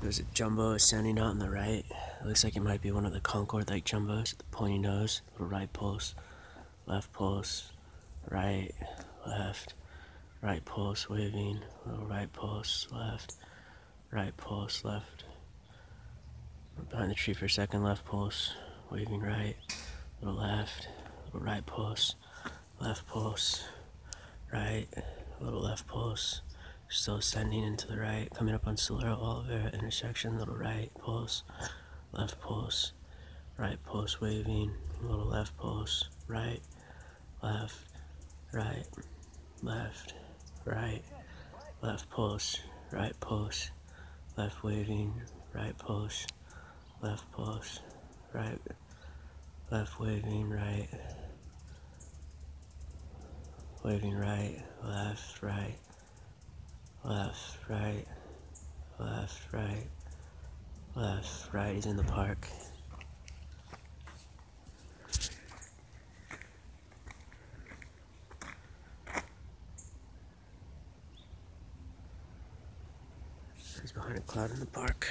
There's a jumbo ascending out on the right. It looks like it might be one of the Concorde like jumbos. The pointy nose, little right pulse, left pulse, right, left, right pulse waving, little right pulse, left, right pulse, left. Behind the tree for a second, left pulse, waving right, little left, little right pulse, left pulse, right, little left pulse. Still ascending into the right, coming up on Solero Oliver intersection, little right pulse, left pulse, right pulse waving, little left pulse, right, left, right, left, right, left pulse, right pulse, left waving, right pulse, left pulse, right, left waving, right, waving right, left, right left, right, left, right, left, right. He's in the park. He's behind a cloud in the park.